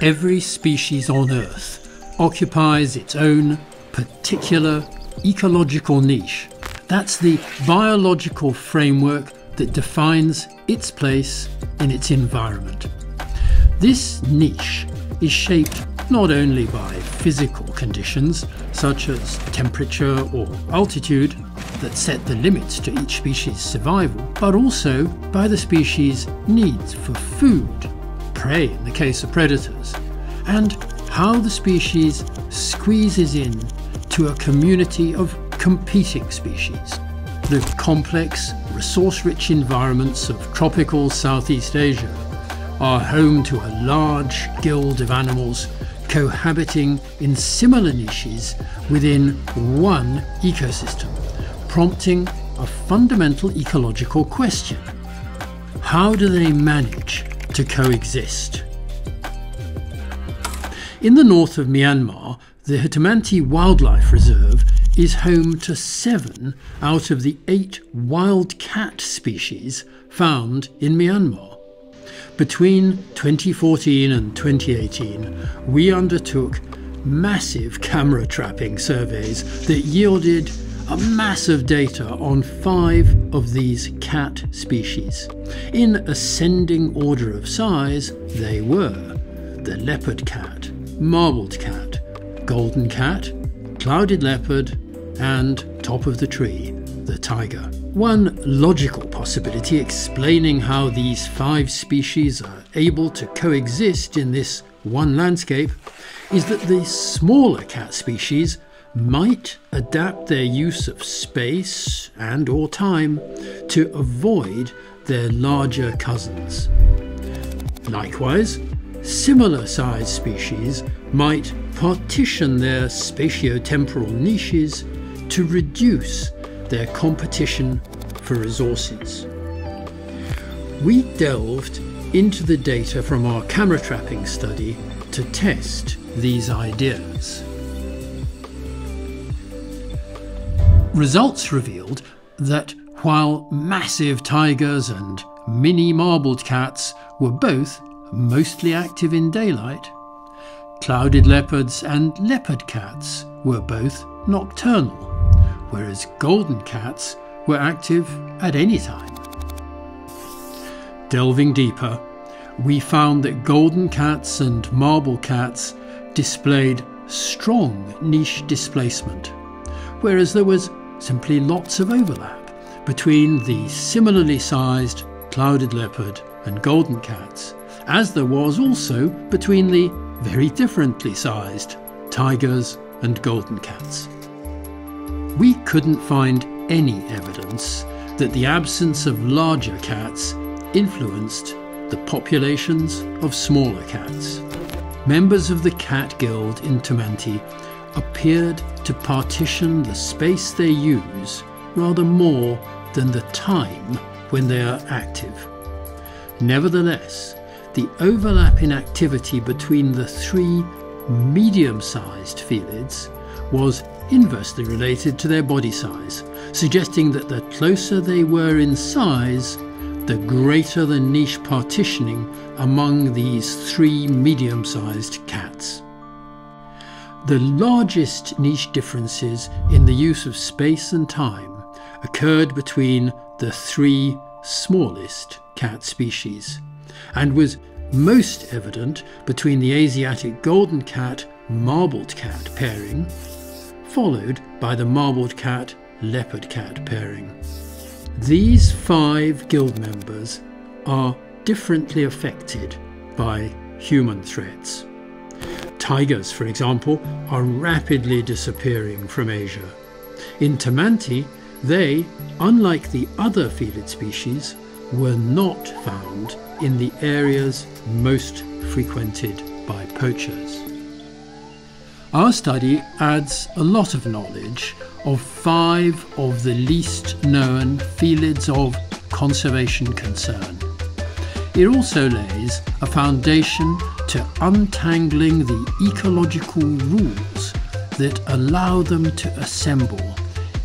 Every species on Earth occupies its own particular ecological niche. That's the biological framework that defines its place in its environment. This niche is shaped not only by physical conditions such as temperature or altitude that set the limits to each species' survival, but also by the species' needs for food, prey in the case of predators, and how the species squeezes in to a community of competing species. The complex, resource-rich environments of tropical Southeast Asia are home to a large guild of animals cohabiting in similar niches within one ecosystem, prompting a fundamental ecological question. How do they manage to coexist? In the north of Myanmar, the Htamanthi Wildlife Reserve is home to seven out of the eight wild cat species found in Myanmar. Between 2014 and 2018, we undertook massive camera trapping surveys that yielded a mass of data on five of these cat species. In ascending order of size, they were the leopard cat, marbled cat, golden cat, clouded leopard, and top of the tree, the tiger. One logical possibility explaining how these five species are able to coexist in this one landscape is that the smaller cat species might adapt their use of space and or time to avoid their larger cousins. Likewise, similar sized species might partition their spatiotemporal niches to reduce their competition for resources. We delved into the data from our camera trapping study to test these ideas. Results revealed that while massive tigers and mini marbled cats were both mostly active in daylight, clouded leopards and leopard cats were both nocturnal whereas golden cats were active at any time. Delving deeper, we found that golden cats and marble cats displayed strong niche displacement, whereas there was simply lots of overlap between the similarly sized clouded leopard and golden cats, as there was also between the very differently sized tigers and golden cats we couldn't find any evidence that the absence of larger cats influenced the populations of smaller cats. Members of the cat guild in Htamanthi appeared to partition the space they use rather more than the time when they are active. Nevertheless, the overlap in activity between the three medium-sized felids was inversely related to their body size, suggesting that the closer they were in size, the greater the niche partitioning among these three medium sized cats. The largest niche differences in the use of space and time occurred between the three smallest cat species and was most evident between the Asiatic golden cat marbled cat pairing followed by the marbled cat leopard cat pairing. These five guild members are differently affected by human threats. Tigers, for example, are rapidly disappearing from Asia. In Htamanthi, they, unlike the other felid species, were not found in the areas most frequented by poachers. Our study adds a lot of knowledge of five of the least known felids of conservation concern. It also lays a foundation to untangling the ecological rules that allow them to assemble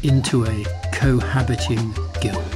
into a cohabiting guild.